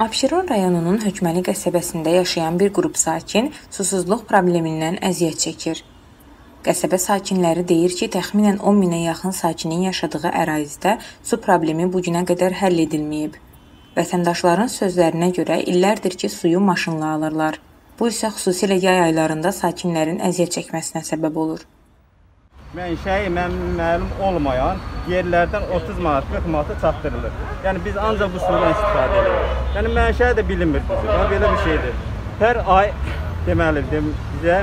Abşeron rayonunun Hökməli qəsəbəsində yaşayan bir qrup sakin susuzluq problemindən əziyyət çəkir. Qəsəbə sakinləri deyir ki, təxminən 10 minə yaxın sakinin yaşadığı ərazidə su problemi bu günə qədər həll edilməyib. Vətəndaşların sözlərinə görə illərdir ki, suyu maşınla alırlar. Bu isə xüsusilə yay aylarında sakinlərin əziyyət çəkməsinə səbəb olur. Mənşəyi mən məlum olmayan yerlərdən 30 manat, 40 manata çatdırılır. Yəni biz ancaq bu sudan istifadə edirik. Yəni mənşəyi də bilinmir bizim. Belə bir şeydir. Hər ay deməli bizə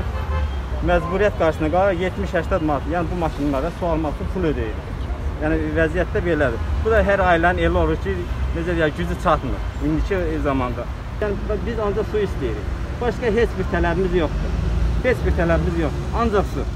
məcburiyyət qarşısına qalır 70-80 manat. Yəni bu maşınlara su almaq üçün pul ödəyirik. Yəni vəziyyətdə belədir. Bu da hər ailənin elə olur ki, necə deyək, gücü çatmır indiki zamanda. Yəni biz ancaq su istəyirik. Başqa heç bir tələbimiz yoxdur. Heç bir tələbimiz yoxdur. Ancaq su.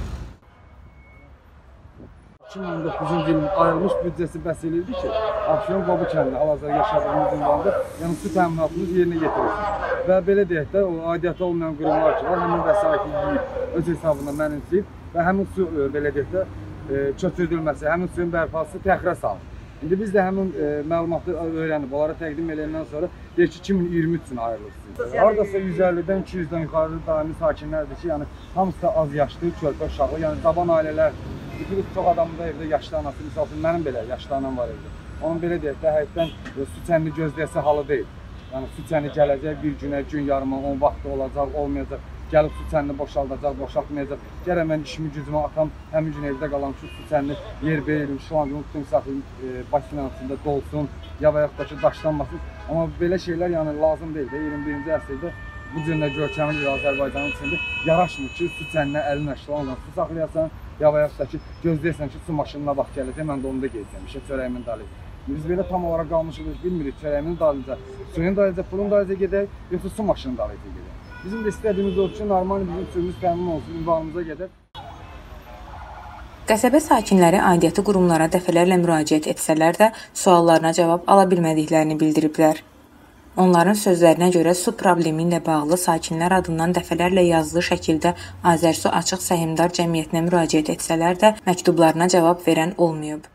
2019-cu ilin ayrılmış büdcəsi bəs eləyirdi ki, Abşeron Qobu kəndində hal-hazırda yaşadığımız ünvanda yəni su təminatımız yerinə yetirilsin. Və belə deyək də, o aidiyyatı olmayan qurumlar ki var, həmin vəsaiti yeyib öz hesabına mənimsəyib və həmin su e, belə deyək də e, köçürdülməsi, həmin suyun bərpası təxirə salınır. İndi biz də həmin e, məlumatı öyrənib, onlara təqdim edəndən sonra deyir ki, 2023 üçün ayrılırsınız. Hardasa 150-dən 200-dən yuxarı daimi sakinlərdir ki, yəni hamısı da az yaşlı, körpə uşaqlı, yəni cavan ailələr Bilirik çox adamın da evdə yaşlı anası, misal üçün mənim belə yaşlı anam var evdə. Onun belə deyək də, həyətdən e, su çənini gözləyəsə halı deyil. Yəni su çəni gələcək bir günə, gün yarıma, onun vaxtı olacaq, olmayacaq. Gəlib su çənini boşaldacaq, boşaltmayacaq. Gərək mən işimi gücümü atam, həmin gün evdə qalan şu su çənini yer verim, şlancımı tutum saxlayım, e, basinanın içində dolsun, ya və yaxud da ki, daşlanmasın. Amma belə şeylər yəni lazım deyil də 21-ci əsrdə bu cür görkəmli bir Azərbaycanın içində yaraşmır ki, su çəninə əlinə şlanla su saxlayasan, ya və yaxud da ki, gözləyirsən ki, su maşınına vaxt gələcək, mən də onu da gedəcəm, işə çörəyimin dalıyca. Biz belə tam olaraq qalmışıq, bilmirik çörəyimin dalıyca, suyun dalıyca, pulun dalıyca gedək, yoxsa su maşının dalıyca gedək. Bizim də istədiyimiz odur ki, normal bizim suyumuz təmin olsun, ünvanımıza gedək. Qəsəbə sakinləri aidiyyəti qurumlara dəfələrlə müraciət etsələr də suallarına cavab ala bilmədiklərini bildiriblər. Onların sözlərinə görə su problemi ilə bağlı sakinlər adından dəfələrlə yazılı şəkildə Azərsu Açıq Səhmdar Cəmiyyətinə müraciət etsələr də məktublarına cavab verən olmayıb.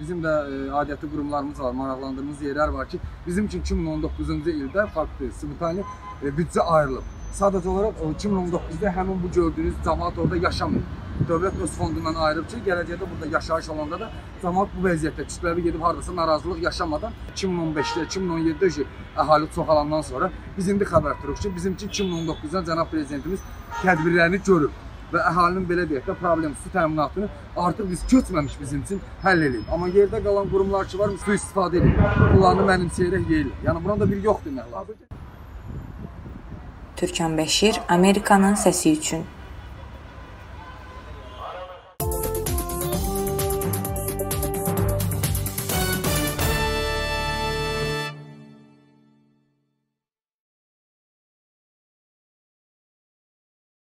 Bizim də e, aidiyyəti qurumlarımız var, maraqlandığımız yerlər var ki, bizim üçün 2019-cu ildə fakt simultane e, büdcə ayrılıb. Sadəcə olaraq 2019-da həmin bu gördüyünüz cəmaət orada yaşamır. Dövlət öz fondundan ayırıb ki, gələcəkdə burada yaşayış olanda da cəmaət bu vəziyyətdə kütləvi gedib hardasa narazılıq yaşamadan 2015-də, 2017-də ki, əhali çoxalandan sonra biz indi xəbər tuturuq ki, bizim üçün 2019-da cənab prezidentimiz tədbirlərini görüb və əhalinin belə deyək də problem su təminatını artıq biz köçməmiş bizim üçün həll edib. Amma yerdə qalan qurumlar ki var, su istifadə edir. Pullarını mənimsəyərək yeyirlər. Yəni buna da bir yox demək lazımdır. Türkan Bəşir, Amerikanın səsi üçün.